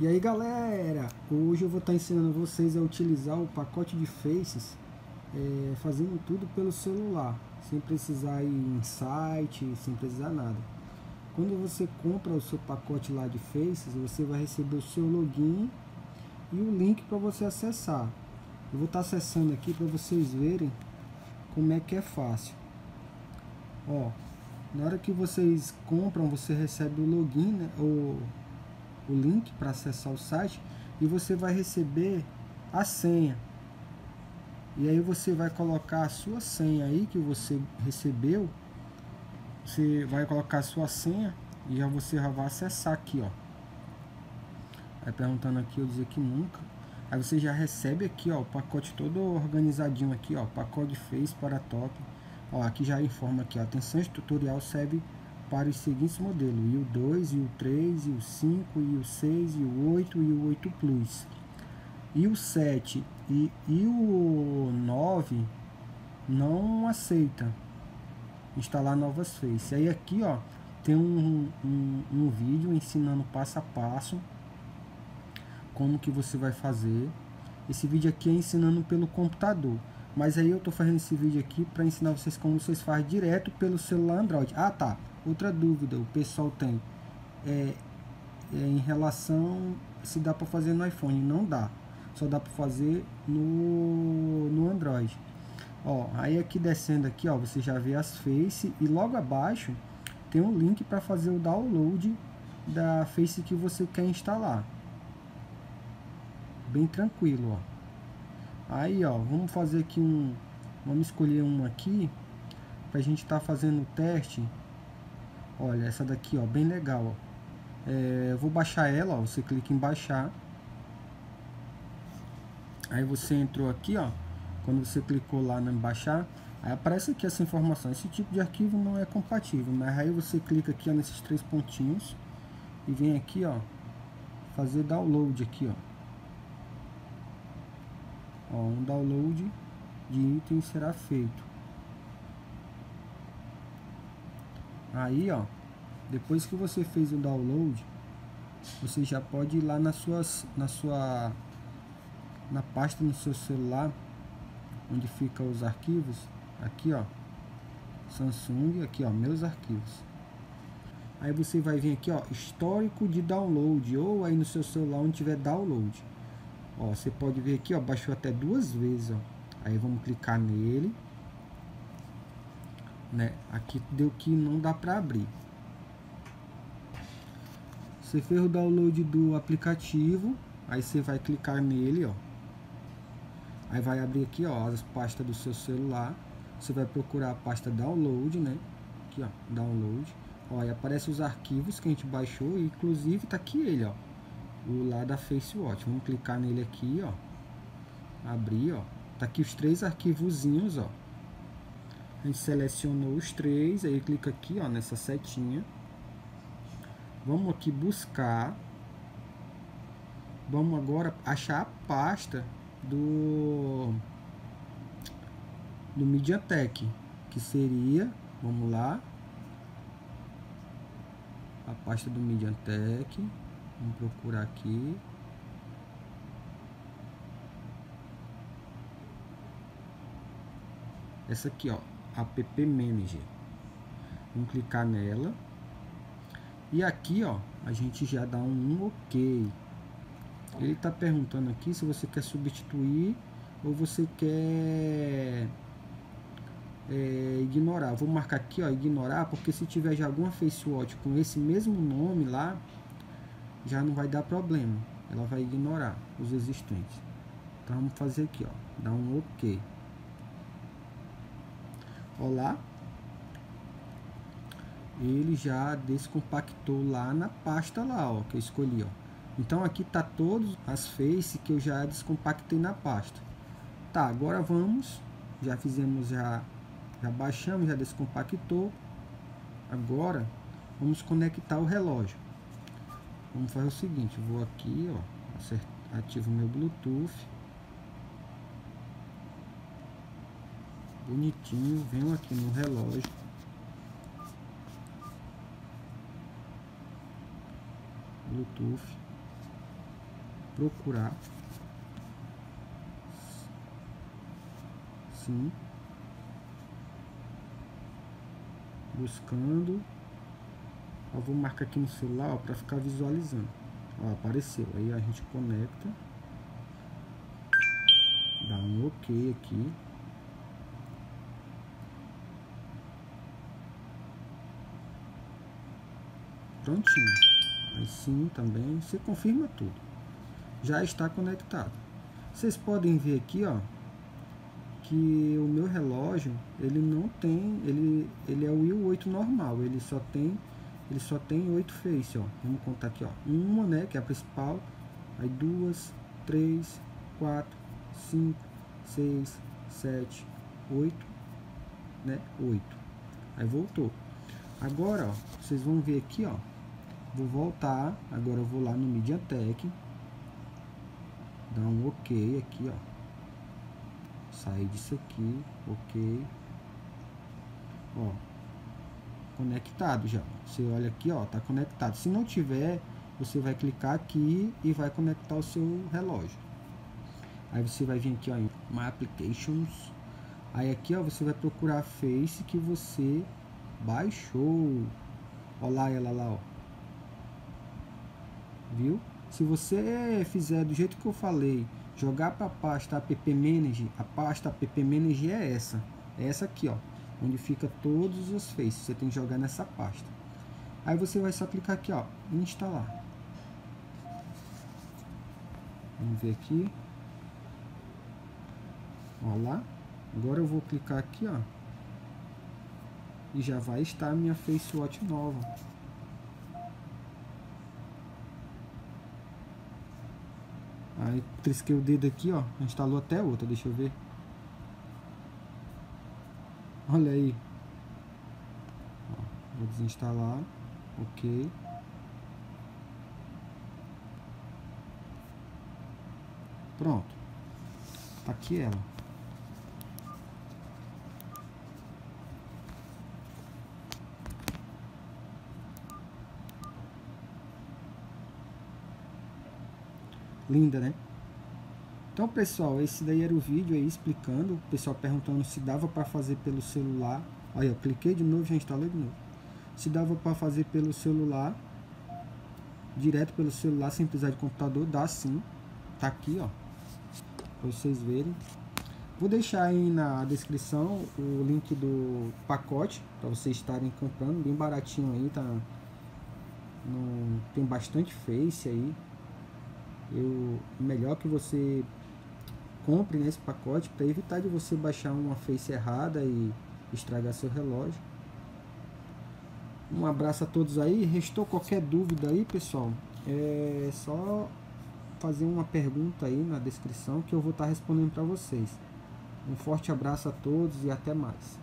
E aí galera, hoje eu vou estar ensinando vocês a utilizar o pacote de Faces é, fazendo tudo pelo celular, sem precisar ir em site, sem precisar nada. Quando você compra o seu pacote lá de Faces, você vai receber o seu login e o link para você acessar. Eu vou estar acessando aqui para vocês verem como é que é fácil. Ó, na hora que vocês compram, você recebe o login, né, o o link para acessar o site e você vai receber a senha. E aí você vai colocar a sua senha aí que você recebeu. Você vai colocar a sua senha e já você já vai acessar aqui, ó. Aí perguntando aqui, eu dizer que nunca. Aí você já recebe aqui, ó, o pacote todo organizadinho aqui, ó, pacote Face para top. Ó, aqui já informa aqui, ó, atenção, esse tutorial serve para os seguintes modelos, o 2, e o 3, e o 5, e o 6, e o 8 e o 8 Plus. E o 7 e, e o 9 não aceita instalar novas faces. Aí aqui ó, tem um, um, um vídeo ensinando passo a passo como que você vai fazer. Esse vídeo aqui é ensinando pelo computador. Mas aí eu tô fazendo esse vídeo aqui para ensinar vocês como vocês fazem direto pelo celular Android. Ah tá, Outra dúvida o pessoal tem é, é em relação se dá para fazer no iPhone. Não dá. Só dá para fazer no, no Android. Ó, aí aqui descendo aqui, ó, você já vê as Face e logo abaixo tem um link para fazer o download da Face que você quer instalar. Bem tranquilo, ó. Aí, ó, vamos fazer aqui um, vamos escolher um aqui para a gente estar tá fazendo o teste Olha, essa daqui, ó, bem legal, ó. É, eu vou baixar ela, ó, você clica em baixar. Aí você entrou aqui, ó, quando você clicou lá em baixar, aí aparece aqui essa informação. Esse tipo de arquivo não é compatível, mas aí você clica aqui, ó, nesses três pontinhos e vem aqui, ó, fazer download aqui, ó. Ó, um download de item será feito. Aí, ó, depois que você fez o download, você já pode ir lá na sua, na sua na pasta no seu celular, onde fica os arquivos, aqui, ó, Samsung, aqui, ó, meus arquivos. Aí você vai vir aqui, ó, histórico de download, ou aí no seu celular onde tiver download. Ó, você pode ver aqui, ó, baixou até duas vezes, ó. Aí vamos clicar nele né? Aqui deu que não dá para abrir. Você fez o download do aplicativo, aí você vai clicar nele, ó. Aí vai abrir aqui, ó, as pastas do seu celular. Você vai procurar a pasta download, né? Aqui, ó, download. Ó, aí aparece os arquivos que a gente baixou, inclusive tá aqui ele, ó. O lá da FaceWatch. Vamos clicar nele aqui, ó. Abrir, ó. Tá aqui os três arquivozinhos, ó a gente selecionou os três, aí clica aqui ó, nessa setinha. Vamos aqui buscar. Vamos agora achar a pasta do do MediaTek, que seria, vamos lá, a pasta do MediaTek. Vamos procurar aqui. Essa aqui, ó, app manager. Vamos clicar nela. E aqui ó a gente já dá um ok. Ele está perguntando aqui se você quer substituir ou você quer é, ignorar. Vou marcar aqui ó ignorar porque se tiver já alguma FaceWatch com esse mesmo nome lá já não vai dar problema. Ela vai ignorar os existentes. Então vamos fazer aqui ó dar um ok Olá. Ele já descompactou lá na pasta lá, ó, que eu escolhi, ó. Então aqui tá todas as face que eu já descompactei na pasta. Tá, agora vamos, já fizemos já já baixamos, já descompactou. Agora vamos conectar o relógio. Vamos fazer o seguinte, vou aqui, ó, ativo meu Bluetooth bonitinho, venho aqui no relógio. Bluetooth. procurar. Sim. Buscando. Eu vou marcar aqui no celular para ficar visualizando. Ó, apareceu. Aí a gente conecta. Dá um OK aqui. Prontinho. Aí sim também. Você confirma tudo. Já está conectado. Vocês podem ver aqui, ó, que o meu relógio, ele não tem, ele, ele é o i8 normal, ele só tem ele só tem oito face, ó. Vamos contar aqui, ó. Uma, né, que é a principal. Aí duas, três, quatro, cinco, seis, sete, oito, né? Oito. Aí voltou. Agora, ó, vocês vão ver aqui, ó. Vou voltar. Agora eu vou lá no MediaTek. Dar um OK aqui, ó. Sair disso aqui, OK. Ó, conectado já. Você olha aqui, ó, tá conectado. Se não tiver, você vai clicar aqui e vai conectar o seu relógio. Aí você vai vir aqui, ó, em My Applications. Aí aqui, ó, você vai procurar a Face que você baixou. Olha lá ela lá, ó. Viu? Se você fizer do jeito que eu falei, jogar para a pasta app manager, a pasta app manager é essa. É essa aqui, ó onde fica todos os faces. Você tem que jogar nessa pasta. Aí você vai só clicar aqui, ó, instalar. Vamos ver aqui. Olha lá. Agora eu vou clicar aqui, ó. E já vai estar minha Face Watch nova. Aí trisquei o dedo aqui, ó. Instalou até outra, deixa eu ver. Olha aí. Ó, vou desinstalar. Ok. Pronto. Tá aqui ela. Linda, né? Então, pessoal, esse daí era o vídeo aí explicando, o pessoal perguntando se dava para fazer pelo celular. Olha, eu cliquei de novo, já instalei de novo. Se dava para fazer pelo celular, direto pelo celular, sem precisar de computador, dá sim. Tá aqui, ó, para vocês verem. Vou deixar aí na descrição o link do pacote para vocês estarem comprando, bem baratinho aí, tá? No, tem bastante face aí. Eu, melhor que você compre nesse pacote para evitar de você baixar uma face errada e estragar seu relógio. Um abraço a todos aí. Restou qualquer dúvida aí, pessoal? É só fazer uma pergunta aí na descrição que eu vou estar respondendo para vocês. Um forte abraço a todos e até mais.